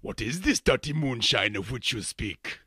What is this dirty moonshine of which you speak?